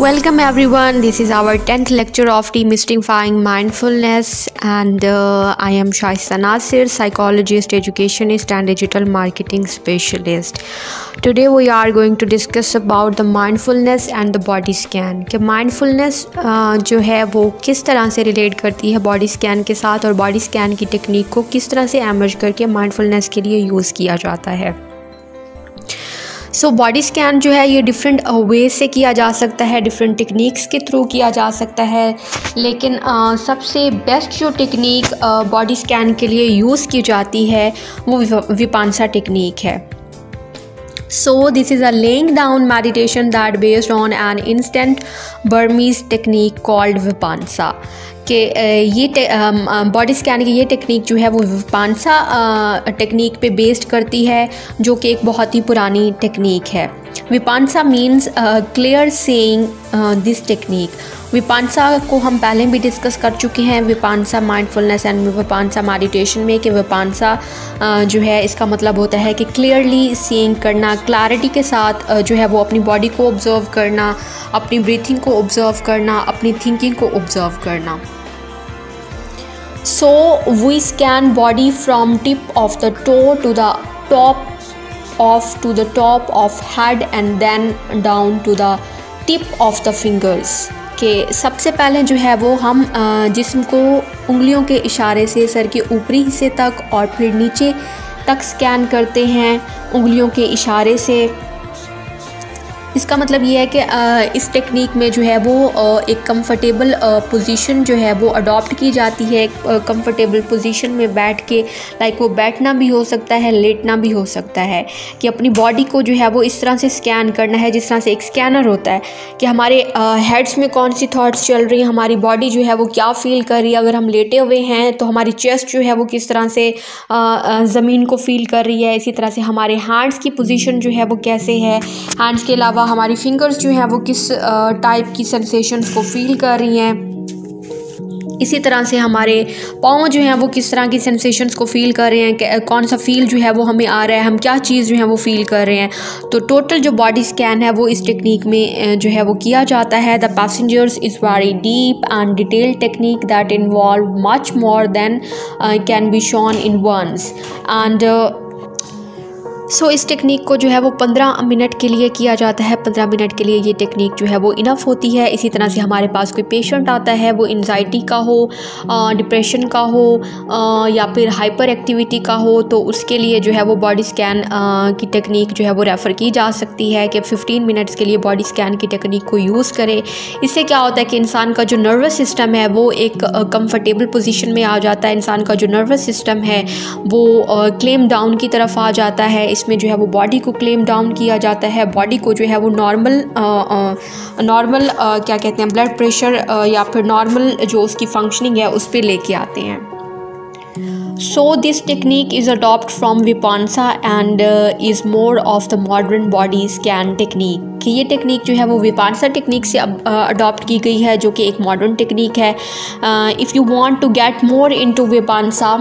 Welcome every one this is our tenth lecture of demystifying mindfulness and I am Shaista Nasir psychologist educationist and digital marketing specialist today we are going to discuss about the mindfulness and the body scan कि mindfulness uh, जो है, वो किस तरह से relate करती है body scan के साथ, और बॉडी स्कैन की टेक्निक को किस तरह से एमर्ज करके माइंडफुलनेस के लिए यूज़ किया जाता है। सो बॉडी स्कैन जो है ये डिफरेंट वे uh, से किया जा सकता है डिफरेंट टेक्निक्स के थ्रू किया जा सकता है। लेकिन आ, सबसे बेस्ट जो टेक्निक बॉडी स्कैन के लिए यूज़ की जाती है वो विपांसा टेक्निक है। So this is a lying down meditation that based on an ancient Burmese technique called विपांसा कि ये बॉडी स्कैन की ये टेक्निक जो है वो विपांसा टेक्निक पे बेस्ड करती है, जो कि एक बहुत ही पुरानी टेक्निक है। विपांसा means clear saying this technique विपांसा को हम पहले भी डिस्कस कर चुके हैं, विपांसा माइंडफुलनेस एंड विपांसा मेडिटेशन में कि विपांसा जो है इसका मतलब होता है कि क्लियरली सीइंग करना क्लैरिटी के साथ जो है वो अपनी बॉडी को ऑब्ज़र्व करना, अपनी ब्रीथिंग को ऑब्ज़र्व करना, अपनी थिंकिंग को ऑब्ज़र्व करना। So we scan body from tip of the toe to the top of to the top of head and then down to the tip of the fingers के सबसे पहले जो है वो हम जिस्म को उंगलियों के इशारे से सर के ऊपरी हिस्से तक और फिर नीचे तक स्कैन करते हैं उंगलियों के इशारे से इसका मतलब ये है कि इस टेक्निक में जो है वो एक कंफर्टेबल पोजीशन जो है वो अडॉप्ट की जाती है। कंफर्टेबल पोजीशन में बैठ के लाइक वो बैठना भी हो सकता है, लेटना भी हो सकता है। कि अपनी बॉडी को जो है वो इस तरह से स्कैन करना है, जिस तरह से एक स्कैनर होता है। कि हमारे हेड्स में कौन सी थाट्स चल रही हैं, हमारी बॉडी जो है वो क्या फील कर रही है, अगर हम लेटे हुए हैं तो हमारी चेस्ट जो है वो किस तरह से ज़मीन को फील कर रही है, इसी तरह से हमारे हैंड्स की पोजीशन जो है वो कैसे है। हैंड्स के अलावा हमारी फिंगर्स जो हैं, वो किस टाइप की सेंसेशंस को फील कर रही हैं? इसी तरह से हमारे पाँव जो हैं, वो किस तरह की सेंसेशंस को फील कर रहे हैं? कौन सा फील जो है, वो हमें आ रहा है? हम क्या चीज़ जो है, वो फील कर रहे हैं? तो टोटल जो बॉडी स्कैन है, वो इस टेक्निक में जो है, वो किया जाता है। The passengers is very deep and detail technique that involve much more than can be shown in once and so so, इस टेक्निक को जो है वो पंद्रह मिनट के लिए किया जाता है। पंद्रह मिनट के लिए ये टेक्निक जो है वो इनफ होती है। इसी तरह से हमारे पास कोई पेशेंट आता है वो इनजाइटी का हो डिप्रेशन का हो आ, या फिर हाइपर एक्टिविटी का हो तो उसके लिए जो है वो बॉडी स्कैन की टेक्निक जो है वो रेफ़र की जा सकती है कि फ़िफ्टीन मिनट्स के लिए बॉडी स्कैन की टेक्निक को यूज़ करें। इससे क्या होता है कि इंसान का जो नर्वस सिस्टम है वो एक कम्फर्टेबल पोजिशन में आ जाता है। इंसान का जो नर्वस सिस्टम है वो क्लेम डाउन की तरफ़ आ जाता है। इसमें जो है वो बॉडी को क्लेम डाउन किया जाता है। बॉडी को जो है वो नॉर्मल नॉर्मल क्या कहते हैं ब्लड प्रेशर या फिर नॉर्मल जो उसकी फंक्शनिंग है उस पर लेके आते हैं। So this technique is adopt from विपानसा and is more of the modern body scan technique कि ये टेक्निक जो है वो विपानसा टेक्निक से अडॉप्ट की गई है, जो कि एक मॉडर्न टेक्निक है। If you want to get more in into विपानसा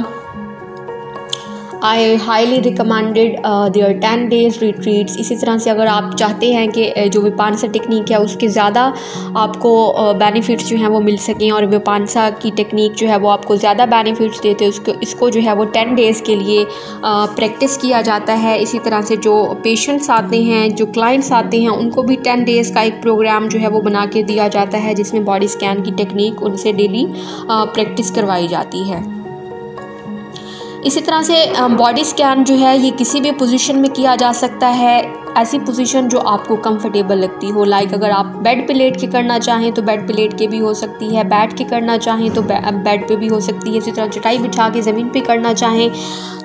I highly recommended their ten days retreats इसी तरह से अगर आप चाहते हैं कि जो विपानसा टेक्निक है, उसके ज़्यादा आपको बेनिफिट्स जो हैं वो मिल सकें और विपानसा की टेक्निक जो है वो आपको ज़्यादा बेनिफिट्स देते उसको, इसको जो है वो टेन डेज़ के लिए प्रैक्टिस किया जाता है। इसी तरह से जो पेशेंट्स आते हैं, जो क्लाइंट्स आते हैं, उनको भी टेन डेज़ का एक प्रोग्राम जो है वो बना के दिया जाता है, जिसमें बॉडी स्कैन की टेक्निक उनसे डेली प्रैक्टिस करवाई जाती है। इसी तरह से बॉडी स्कैन जो है, ये किसी भी पोजीशन में किया जा सकता है। ऐसी पोजीशन जो आपको कंफर्टेबल लगती हो। लाइक अगर आप बेड पे लेट के करना चाहें तो बेड पे लेट के भी हो सकती है। बैठ के करना चाहें तो बेड पे भी हो सकती है। इसी तरह चटाई बिछा के ज़मीन पे करना चाहें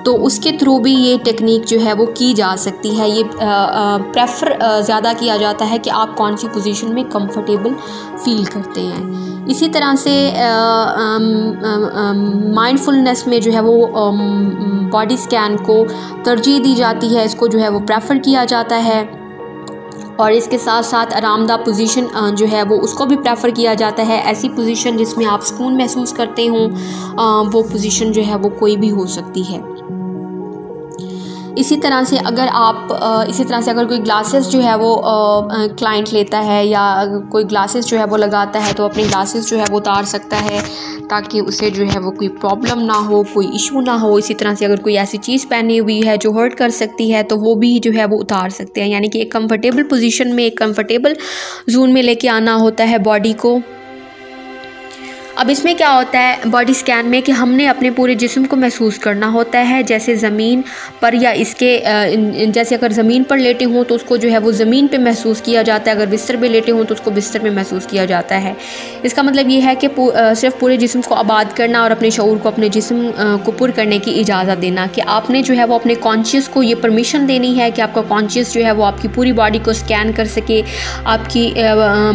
तो उसके थ्रू भी ये टेक्निक जो है, वो की जा सकती है। ये प्रेफर ज़्यादा किया जाता है कि आप कौन सी पोजीशन में कंफर्टेबल फील करते हैं। इसी तरह से माइंडफुलनेस में जो है वो बॉडी स्कैन को तरजीह दी जाती है, इसको जो है वो प्रेफर किया जाता है। और इसके साथ साथ आरामदा पोजीशन जो है वो उसको भी प्रेफर किया जाता है। ऐसी पोजीशन जिसमें आप सुकून महसूस करते हों वो पोजीशन जो है वो कोई भी हो सकती है। इसी तरह से अगर आप इसी तरह से अगर कोई ग्लासेस जो है वो क्लाइंट लेता है या कोई ग्लासेस जो है वो लगाता है तो अपने ग्लासेस जो है वो उतार सकता है ताकि उसे जो है वो कोई प्रॉब्लम ना हो, कोई इशू ना हो। इसी तरह से अगर कोई ऐसी चीज़ पहनी हुई है जो हर्ट कर सकती है तो वो भी जो है वो उतार सकते हैं। यानी कि एक कंफर्टेबल पोजीशन में, एक कंफर्टेबल जोन में लेके आना होता है बॉडी को। अब इसमें क्या होता है बॉडी स्कैन में कि हमने अपने पूरे जिस्म को महसूस करना होता है, जैसे ज़मीन पर या इसके जैसे अगर ज़मीन पर लेटे हों तो उसको जो है वो ज़मीन पे महसूस किया जाता है, अगर बिस्तर पे लेटे हों तो उसको बिस्तर में महसूस किया जाता है। इसका मतलब ये है कि सिर्फ़ पूरे जिस्म को आबाद करना और अपने शूर को अपने जिसम को पुर करने की इजाज़त देना कि आपने जो है वो अपने कॉन्शियस को ये परमिशन देनी है कि आपका कॉन्शियस जो है वो आपकी पूरी बॉडी को स्कैन कर सके, आपकी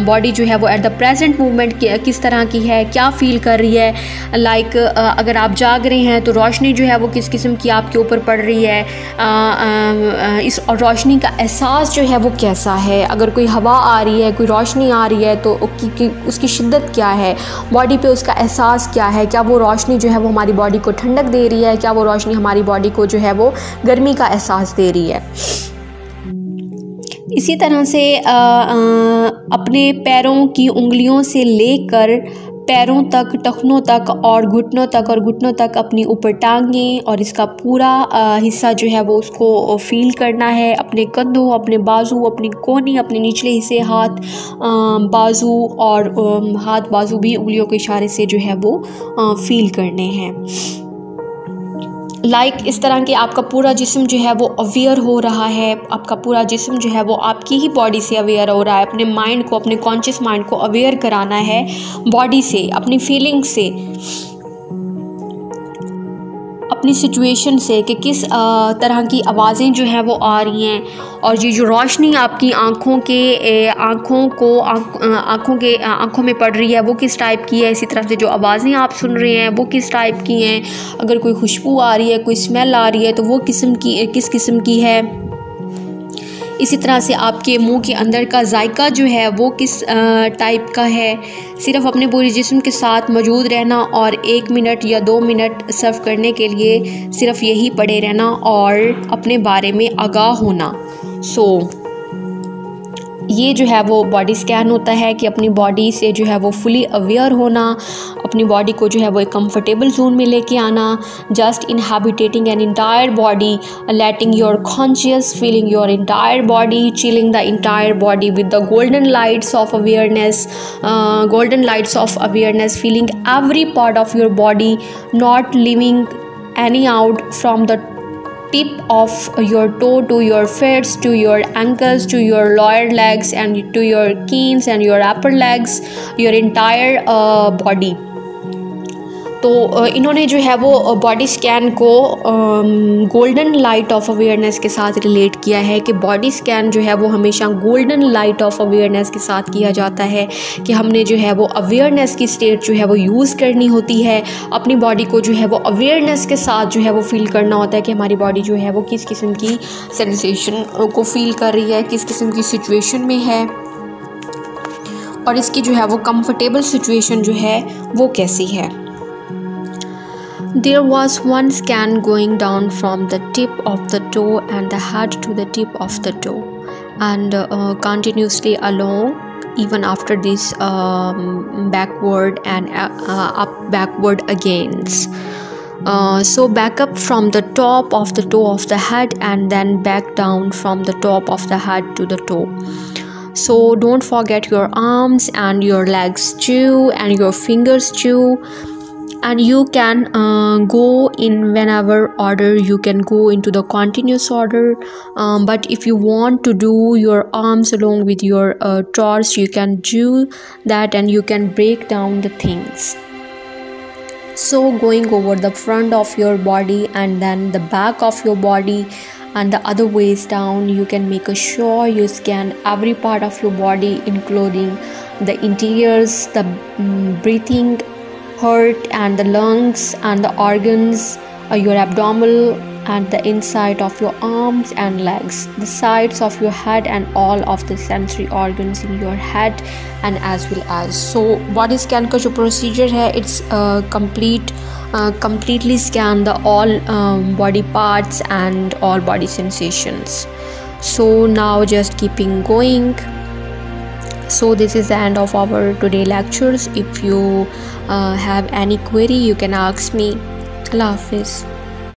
बॉडी जो है वो एट द प्रेजेंट मूवमेंट किस तरह की है, क्या फील कर रही है? लाइक अगर आप जाग रहे हैं तो रोशनी जो है वो किस किस्म की आपके ऊपर पड़ रही है? इस रोशनी का एहसास जो है वो कैसा है? अगर कोई हवा आ रही है कोई रोशनी आ रही है तो उसकी शिद्दत क्या है? बॉडी पे उसका एहसास क्या है? क्या वो रोशनी जो है वो हमारी बॉडी को ठंडक दे रही है? क्या वो रोशनी हमारी बॉडी को जो है वो गर्मी का एहसास दे रही है? इसी तरह से आ, आ, अपने पैरों की उंगलियों से लेकर पैरों तक, टखनों तक और घुटनों तक और घुटनों तक अपनी ऊपर टांगें और इसका पूरा हिस्सा जो है वो उसको फील करना है। अपने कंधों, अपने बाजू, अपनी कोनी, अपने निचले हिस्से, हाथ बाजू और हाथ बाजू भी उंगलियों के इशारे से जो है वो फील करने हैं। लाइक like, इस तरह के आपका पूरा जिस्म जो है वो अवेयर हो रहा है आपका पूरा जिस्म जो है वो आपकी ही बॉडी से अवेयर हो रहा है अपने माइंड को अपने कॉन्शियस माइंड को अवेयर कराना है बॉडी से अपनी फीलिंग से। अपनी सिचुएशन से कि किस तरह की आवाज़ें जो हैं वो आ रही हैं और ये जो रोशनी आपकी आँखों के आँखों को, आँखों के आँखों में पड़ रही है, वो किस टाइप की है? इसी तरह से जो आवाज़ें आप सुन रहे हैं, वो किस टाइप की हैं? अगर कोई खुशबू आ रही है, कोई स्मेल आ रही है तो वो किस्म की, किस किस्म की है? इसी तरह से आपके मुँह के अंदर का जायका जो है वो किस टाइप का है सिर्फ़ अपने पूरे जिसम के साथ मौजूद रहना और एक मिनट या दो मिनट सर्व करने के लिए सिर्फ़ यही पड़े रहना और अपने बारे में आगाह होना। सो so, ये जो है वो बॉडी स्कैन होता है कि अपनी बॉडी से जो है वो फुली अवेयर होना, अपनी बॉडी को जो है वो एक कंफर्टेबल जोन में लेके आना just inhabiting an entire body letting your conscious feeling your entire body chilling the entire body with the golden lights of awareness golden lights of awareness feeling every part of your body not leaving any out from the tip of your toe to your feet to your ankles to your lower legs and to your knees and your upper legs your entire uh, body तो इन्होंने जो है वो body scan को golden light of awareness के साथ relate किया है कि बॉडी स्कैन जो है वो हमेशा गोल्डन लाइट ऑफ़ अवेयरनेस के साथ किया जाता है कि हमने जो है वो अवेयरनेस की स्टेट जो है वो यूज़ करनी होती है। अपनी बॉडी को जो है वो अवेयरनेस के साथ जो है वो फील करना होता है कि हमारी बॉडी जो है वो किस किस्म की सेंसेशन को फील कर रही है, किस किस्म की सिचुएशन में है और इसकी जो है वो कंफर्टेबल सिचुएशन जो है वो कैसी है। There was one scan going down from the tip of the toe and the head to the tip of the toe, and uh, continuously along even after this um, backward and uh, uh, up backward agains. Uh, so back up from the top of the toe of the head and then back down from the top of the head to the toe. So don't forget your arms and your legs too and your fingers too and you can uh, go in whenever order. You can go into the continuous order. Um, but if you want to do your arms along with your uh, torso you can do that and you can break down the things. So going over the front of your body and then the back of your body and the other ways down you can make sure you scan every part of your body including the interiors the um, breathing heart and the lungs and the organs uh, your abdominal and the inside of your arms and legs the sides of your head and all of the sensory organs in your head and as well as so body scan का जो procedure है it's uh, complete uh, completely scan the all um, body parts and all body sensations so now just keeping going so this is the end of our today lectures. If you uh, have any query you can ask me. Allah Hafiz